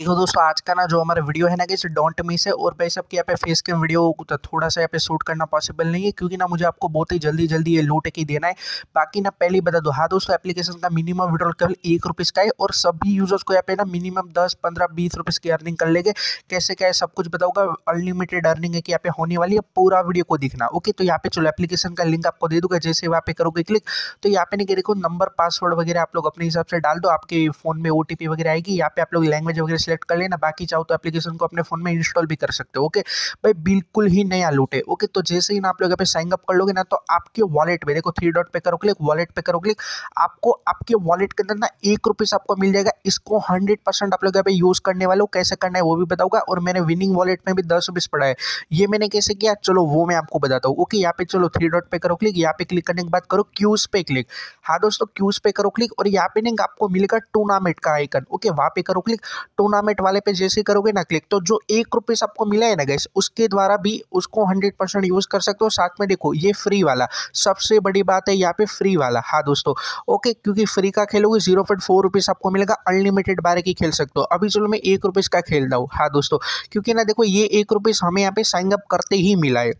देखो दोस्तों, आज का ना जो हमारा वीडियो है ना कि डोंट मिस है। और भाई सबकी यहाँ पे फेस के वीडियो तो थोड़ा सा यहाँ पे शूट करना पॉसिबल नहीं है, क्योंकि ना मुझे आपको बहुत ही जल्दी जल्दी ये लूट के देना है। बाकी ना पहले ही बता दो हाँ दोस्तों एप्लीकेशन का मिनिमम विड्रॉल केवल एक रुपीज़ का है और सभी यूज़र्स को यहाँ पे ना मिनिमम दस, पंद्रह, बीस रुपीज़ की अर्निंग कर लेंगे। कैसे क्या है, सब कुछ बताऊँगा। अनलिमिटेड अर्निंग है कि यहाँ पे होने वाली है, पूरा वीडियो को दिखना। ओके तो यहाँ पे चलो एप्लीकेशन का लिंक आपको दे दूँगा, जैसे वहाँ पे करोगे क्लिक तो यहाँ पे नहीं देखो नंबर पासवर्ड वगैरह आप लोग अपने हिसाब से डाल दो, आपके फ़ोन में ओटीपी वगैरह आएगी, यहाँ पे आप लोग लैंग्वेज वगैरह सेलेक्ट कर लेना, बाकी चाहो तो एप्लीकेशन को अपने फ़ोन में इंस्टॉल भी कर सकते हो ओके भाई, बिल्कुल ही नया लूट है ओके तो जैसे ही ना आप लोग यहाँ पे साइन अप कर लोगे ना तो आपके वॉलेट में देखो थ्री डॉट पे करो क्लिक वॉलेट पे करो क्लिक आपको, आपके वॉलेट के अंदर ना एक रुपीस आपको मिल जाएगा, इसको हंड्रेड परसेंट आप लोग यहाँ पे यूज़ करने वाले हो, कैसे करना है वो भी बताऊँगा, और मैंने विनिंग वॉलेट में भी दस रुपीस पड़ा है, ये मैंने कैसे किया, चलो, वो मैं आपको बताता हूँ ओके यहाँ पे चलो थ्री डॉट पे करो क्लिक यहाँ पे क्लिक करने के बाद करो क्यूज पे क्लिक हाँ दोस्तों क्यूज पे करो क्लिक और यहाँ पे नहीं आपको मिलेगा टूर्नामेंट का आइकन ओके वहाँ पे करो क्लिक टूर्नामेंट वाले पे जैसे करोगे ना क्लिक तो जो एक रुपीस आपको मिला है ना गैस उसके द्वारा भी उसको हंड्रेड परसेंट यूज़ कर सकते हो। साथ में देखो, ये फ्री वाला, सबसे बड़ी बात है यहाँ पे फ्री वाला। हाँ दोस्तों ओके क्योंकि फ्री का खेलोगे ज़ीरो पॉइंट फोर रुपीज़ आपको मिलेगा अनलिमिटेड बारे की खेल सकते हो। अभी चलो मैं एक रुपीज़ का खेल रहा हूँ। हाँ दोस्तों, क्योंकि ना देखो, ये एक रुपीज़ हमें यहाँ पे साइन अप करते ही मिला है।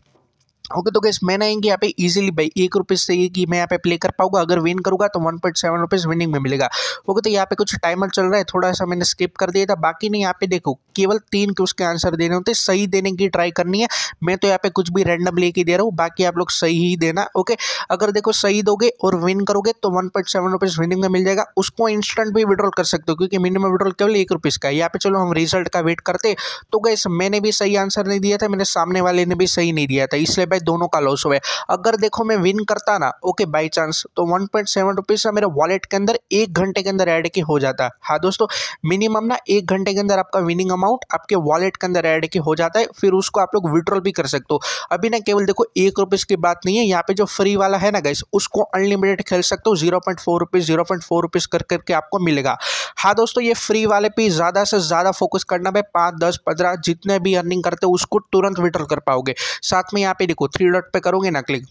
ओके तो गैस मैंने आएँगे यहाँ पे इजीली भाई, एक रुपीज़ से कि मैं यहाँ पे प्ले कर पाऊँगा। अगर विन करूँगा तो one point seven rupees winning में मिलेगा। ओके तो यहाँ पे कुछ टाइमर चल रहा है थोड़ा सा मैंने स्किप कर दिया था। बाकी नहीं, यहाँ पे देखो, केवल तीन के उसके आंसर देने होते सही देने की ट्राई करनी है। मैं तो यहाँ पे कुछ भी रैंडम लेके दे रहा हूँ, बाकी आप लोग सही ही देना, ओके? अगर देखो सही दोगे और विन करोगे तो one point seven rupees winning में मिल जाएगा। उसको इंस्टेंट भी विड्रॉल कर सकते हो, क्योंकि मिनिमम विड्रॉल केवल एक रुपीज़ का है। यहाँ पे चलो, हम रिज़ल्ट का वेट करते तो गैस मैंने भी सही आंसर नहीं दिया था मैंने सामने वाले ने भी सही नहीं दिया था। इसलिए दोनों का लॉस हुआ है। अगर देखो मैं विन करता ना ओके बाई चांस तो वन पॉइंट सेवन रुपीज़ मेरे वॉलेट के अंदर एक घंटे के अंदर ऐड के हो जाता है। हाँ दोस्तों मिनिमम ना एक घंटे के अंदर आपका विनिंग अमाउंट आपके वॉलेट के अंदर ऐड के हो जाता है, फिर उसको आप लोग विड्रॉल भी कर सकते हो। अभी ना केवल देखो एक रुपीज़ की बात नहीं है, यहाँ पे जो फ्री वाला है ना गैस उसको अनलिमिटेड खेल सकते हो zero point four rupees zero point four rupees कर करके आपको मिलेगा। हाँ दोस्तों, ये फ्री वाले पे ज़्यादा से ज़्यादा फोकस करना भाई, पाँच, दस, पंद्रह, जितने भी अर्निंग करते हो, उसको तुरंत विड्रॉल कर पाओगे। साथ में यहाँ पे देखो थ्री डॉट पे करोगे ना क्लिक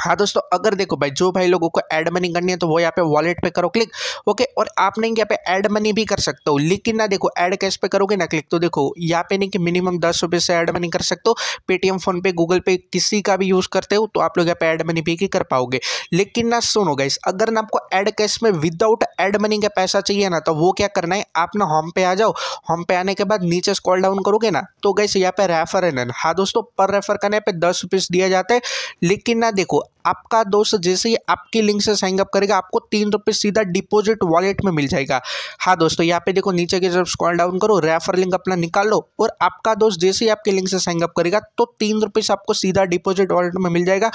हाँ दोस्तों, अगर देखो भाई, जो भाई लोगों को ऐड मनी करनी है तो वो यहाँ पे वॉलेट पे करो क्लिक ओके और आप नहीं यहाँ पे ऐड मनी भी कर सकते हो, लेकिन ना देखो ऐड कैश पे करोगे ना क्लिक तो देखो, यहाँ पे नहीं कि मिनिमम दस रुपये से ऐड मनी कर सकते हो पेटीएम फ़ोन पे गूगल पे किसी का भी यूज़ करते हो तो आप लोग यहाँ पे ऐड मनी भी कर पाओगे। लेकिन ना सुनो गाइस अगर ना आपको ऐड कैश में विदाउट ऐड मनी का पैसा चाहिए ना तो वो क्या करना है, आप ना होम पे आ जाओ होम पे आने के बाद नीचे स्कॉल डाउन करोगे ना तो गाइस यहाँ पे रेफर है ना। हाँ दोस्तों, पर रेफर करने पर दस दिया जाता है, लेकिन ना देखो आपका दोस्त जैसे ही आपकी लिंक से साइन अप करेगा, आपको तीन रुपये सीधा डिपॉजिट वॉलेट में मिल जाएगा। हाँ दोस्तों, यहाँ पे देखो नीचे की तरफ़ स्क्रॉल डाउन करो रेफर लिंक अपना निकालो और आपका दोस्त जैसे ही आपके लिंक से साइन अप करेगा तो तीन रुपये से आपको सीधा डिपॉजिट वॉलेट में मिल जाएगा।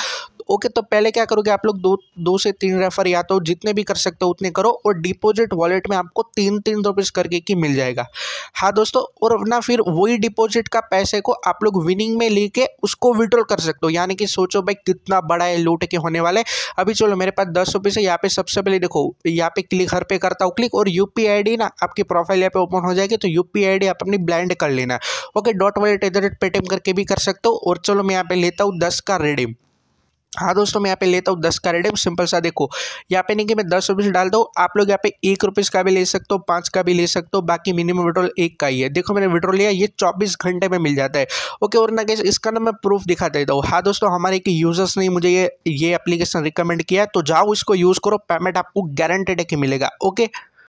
ओके तो पहले क्या करोगे आप लोग? दो दो से तीन रेफर या तो जितने भी कर सकते हो उतने करो और डिपॉजिट वॉलेट में आपको तीन तीन रुपीज़ करके की मिल जाएगा। हाँ दोस्तों, और ना फिर वही डिपॉजिट का पैसे को आप लोग विनिंग में लेके उसको विड्रॉल कर सकते हो। यानी कि सोचो भाई कितना बड़ा है, लूट के होने वाले अभी चलो, मेरे पास दस रुपये से यहाँ पे सबसे पहले देखो, यहाँ पे क्लिक हर पे करता हूँ क्लिक और यू पी ना आपकी प्रोफ़ाइल यहाँ पे ओपन हो जाएगी तो यू पी आप अपनी ब्लैंड कर लेना। ओके डॉट वॉलेट इधर पेटीएम करके भी कर सकते हो और चलो, मैं यहाँ पे लेता हूँ दस का रेडीम हाँ दोस्तों, मैं यहाँ पे लेता हूँ दस का रेडीम सिंपल सा देखो, यहाँ पे नहीं कि मैं दस रुपीज़ डालता हूँ आप लोग यहाँ पे एक रुपीज़ का भी ले सकते हो, पाँच का भी ले सकते हो, बाकी मिनिमम विड्रॉल एक का ही है। देखो, मैंने विड्रॉल लिया, ये चौबीस घंटे में मिल जाता है। ओके, और ना कैसे इसका ना मैं प्रूफ दिखा देता हूँ। हाँ दोस्तों, हमारे एक यूज़र्स ने मुझे ये ये एप्लीकेशन रिकमेंड किया तो जाओ इसको यूज़ करो पेमेंट आपको गारंटेड है कि मिलेगा। ओके?